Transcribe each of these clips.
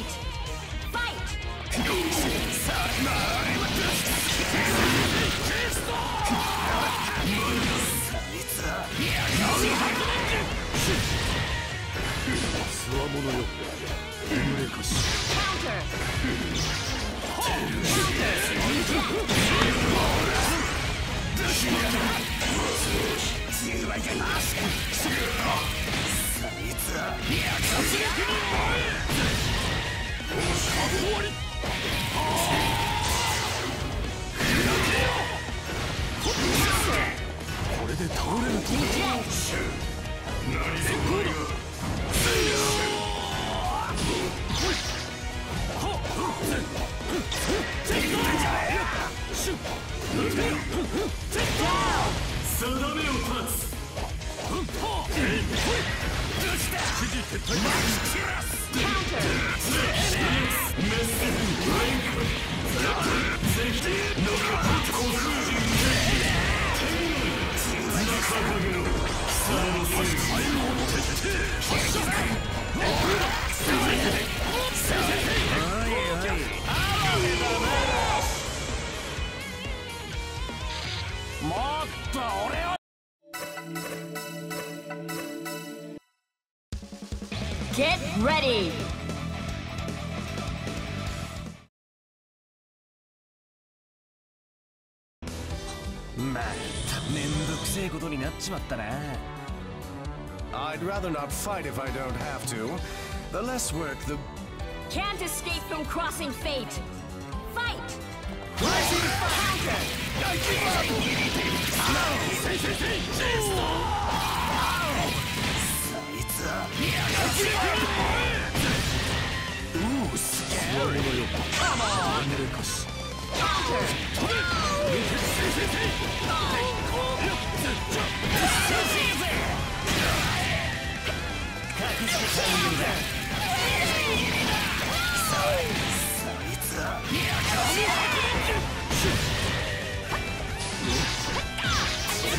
fate. これで倒れると Get ready! まためんどくせえことになっちまったな I'd rather not fight if I don't have to. The less work, the Can't escape from crossing fate. Fight! そいつは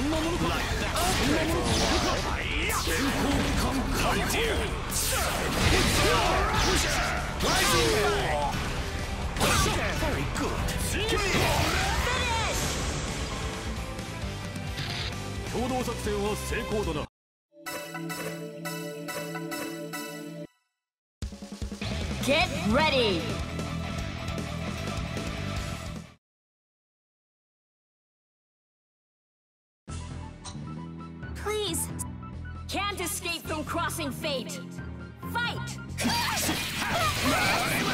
そんなものかそん共同作戦は成功だな。Crossing fate! Fight!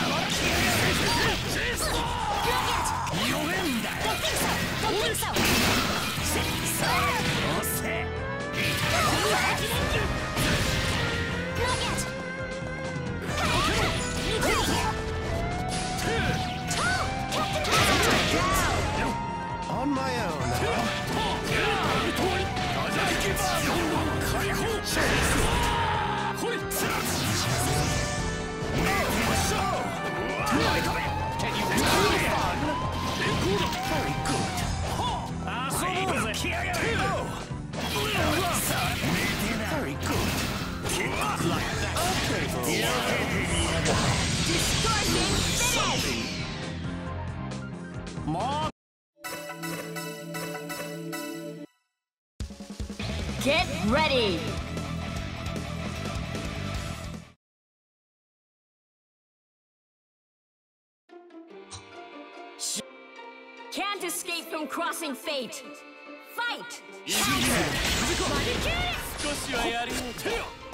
Okay, Distortion finish! も Get ready! Can't escape from crossing fate! Fight! 少しはやりもうてやてや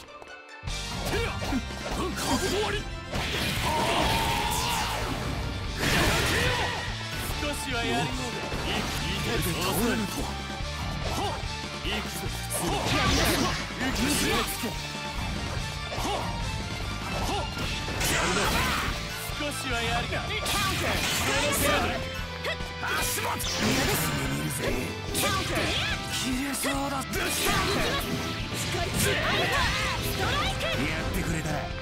やってくれた。無駄です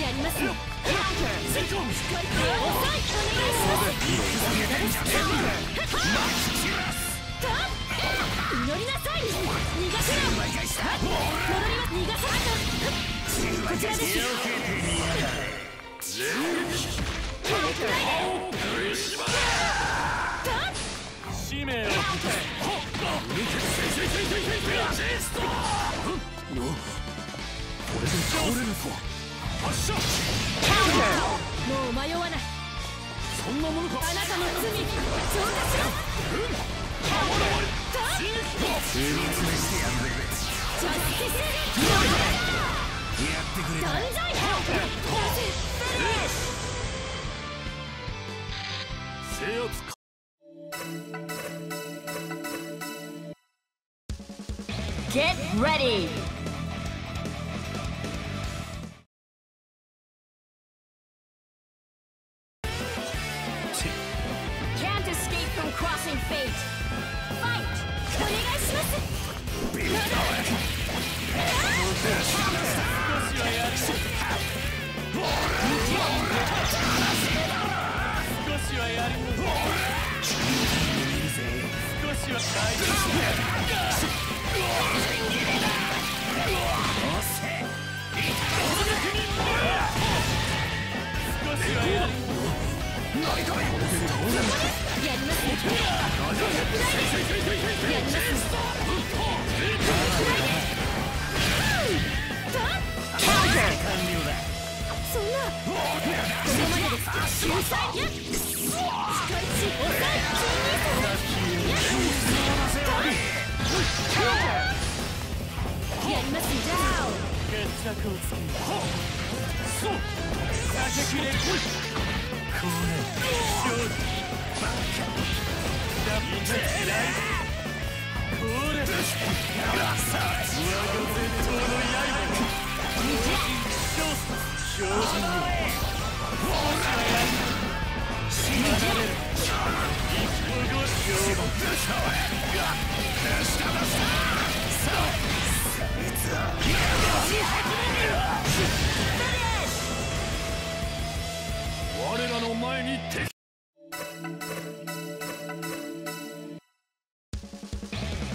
やりますよもう迷わない。そんなものか。あなた。の罪浄化しろジャスティスやってくれた断罪制圧決着をつけそう避けきれるこれ勝利バカだみんないこれ我が伝統の刃勝標準に少しはやる離れる一歩後勝負我らの前に敵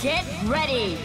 ゲッ ready!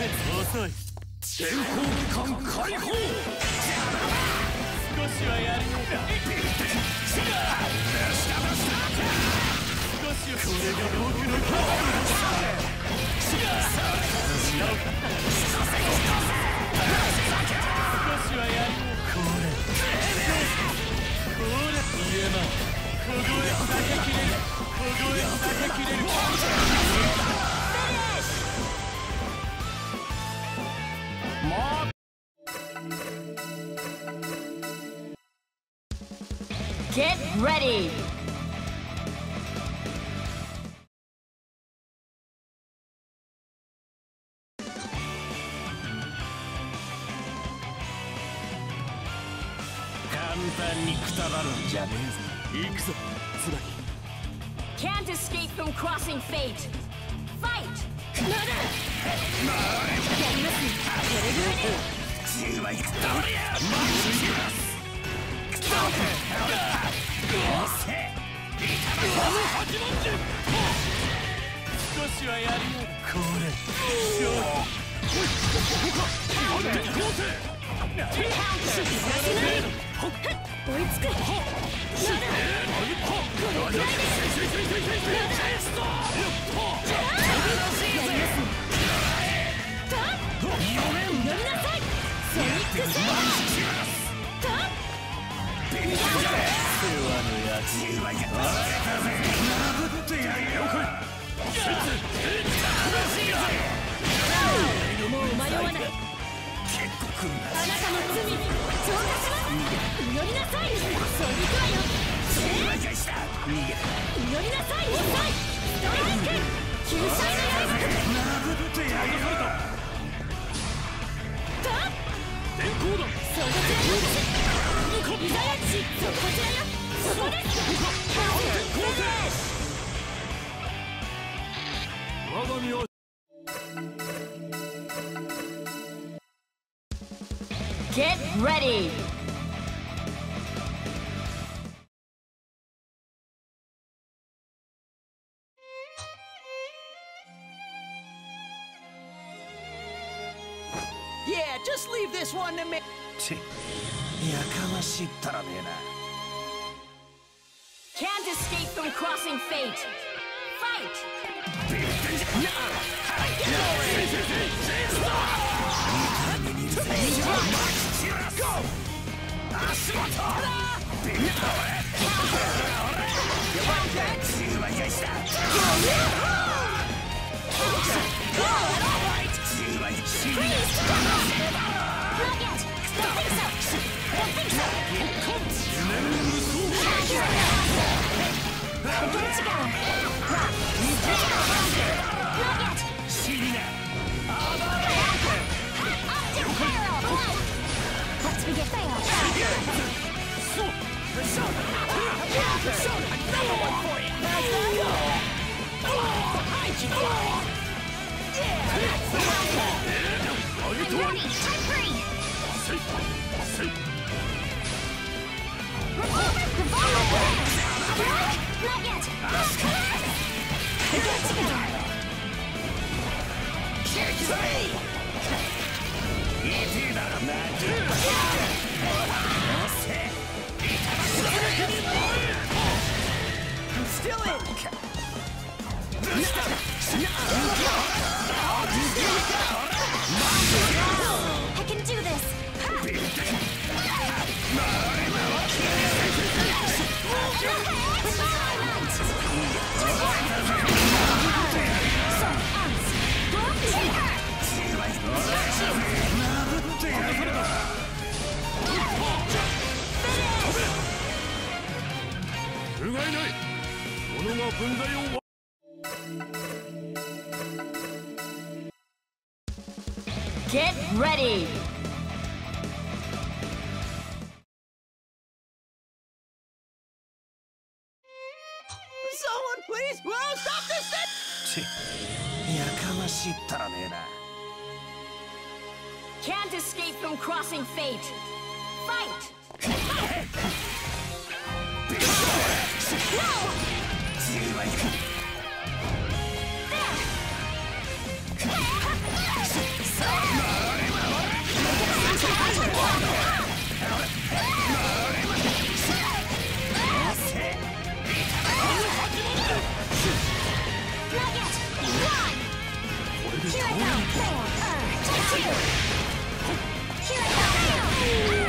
遅い電光機関解放少しはやる。のか少しはこれ。るこれ。これ。言えば凍え避けきれ。る凍え避けきれ。る Get ready! Can't escape from crossing fate. Fight! Murder! しはやりよい祈りなさい。just wanted to make. やかましいったらねえな。Can't escape from crossing fate. Fight. Go. 足元。Freeze! Shoot! Another one for you! Nice! Oh! Hide you! Still in! 不甲斐ない己が分際をゲットレディーやかましいったらねえな Can't escape from crossing fate Fight! Here we go!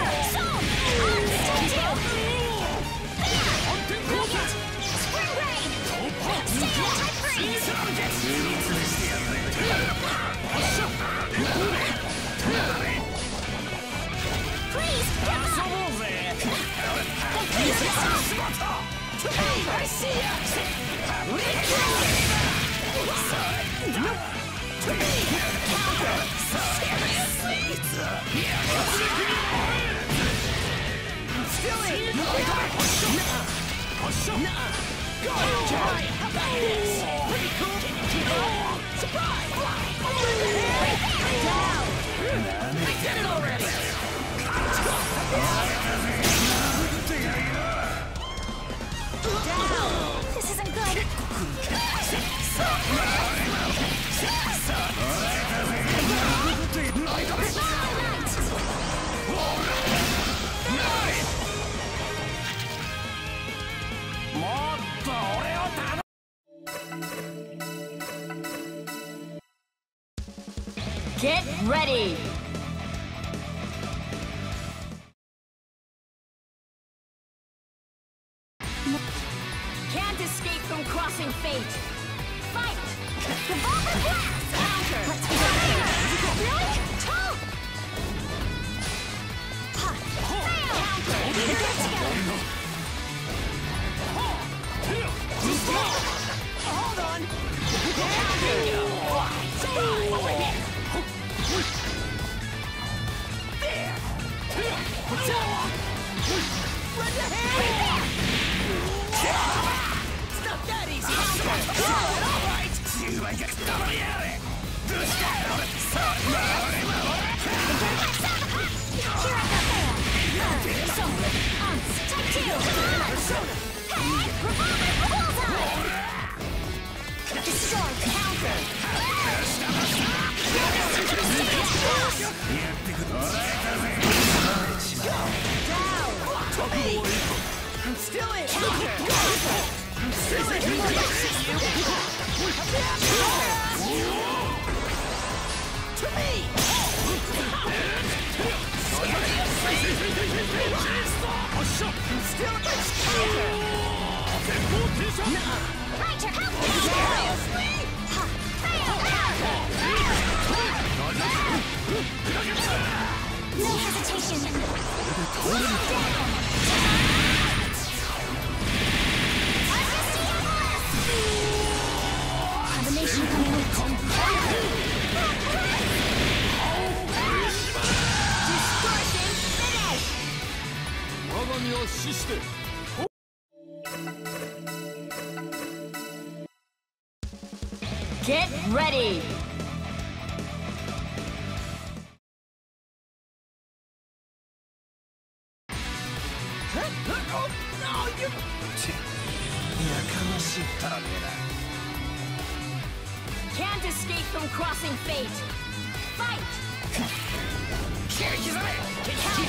Still, No hesitation.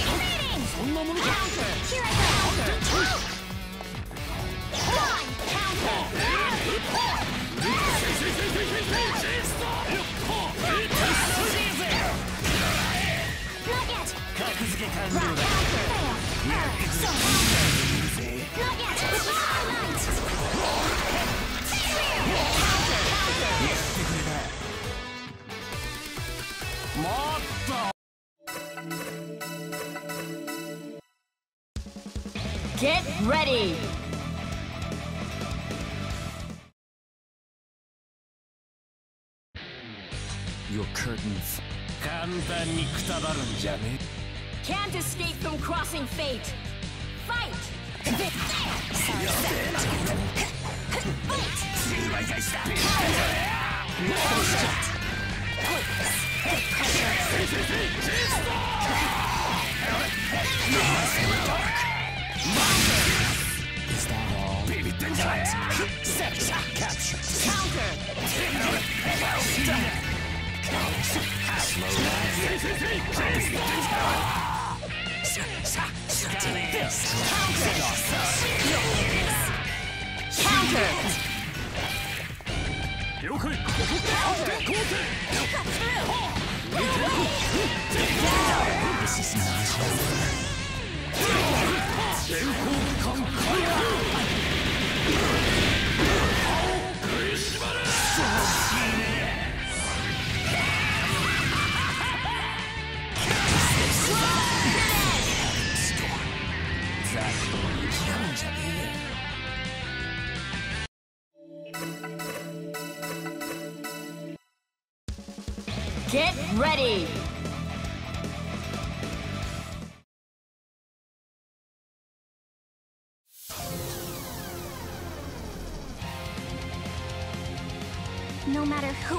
そんなものか Fight! Slow down. Counter. Counter. Counter. This is not over.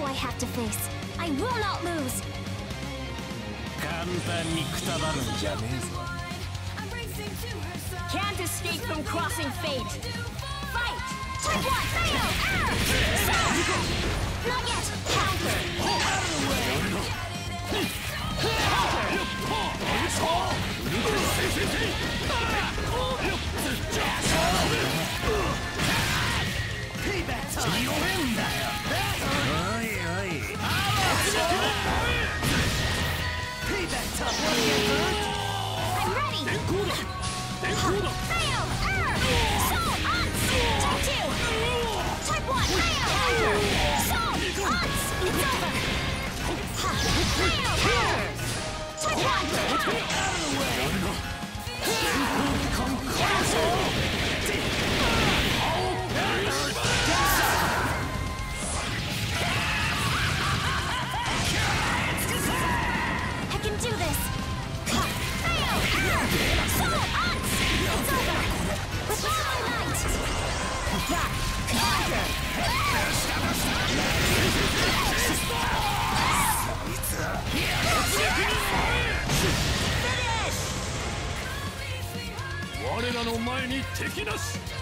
I have to face, I will not lose. 簡単にくたばるんじゃねえぞ Can't escape from crossing fate. Fight! Type 1, fail! Ah! Not yet! Counter! I'm ready! Fail! Ah! Soul! Type 2! Type 1, fail! Soul! It's over! 我らの前に敵なし。